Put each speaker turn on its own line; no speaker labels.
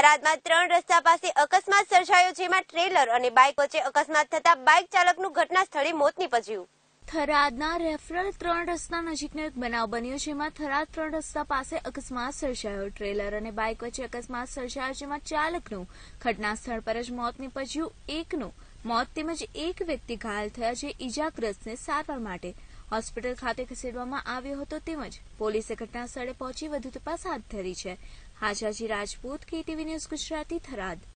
થરાદમાં ત્રણ રસ્તા પાસે અકસ્માત સર્જાયો જેમાં ટ્રેલર અને બાઇક વચ્ચે અકસ્માત થતા બાઇક ચાલકનું ઘટના સ્થળે મોત નીપજ્યું
થરાદના રેફરલ ત્રણ રસ્તા નજીકનો એક બનાવ બન્યો જેમાં થરાદ ત્રણ રસ્તા પાસે અકસ્માત સર્જાયો ટ્રેલર અને બાઇક વચ્ચે અકસ્માત સર્જાયો જેમાં ચાલકનું ઘટના સ્થળ પર જ મોત નીપજ્યું એકનું મોત તેમજ એક વ્યક્તિ ઘાયલ થયા જે ઈજાગ્રસ્તને સારવાર માટે હોસ્પિટલ ખાતે ખસેડવામાં આવ્યો હતો તેમજ પોલીસે ઘટના સ્થળે પહોંચી વધુ તપાસ હાથ ધરી છે હાજાજી રાજપૂત કેટીવી ન્યૂઝ ગુજરાતી થરાદ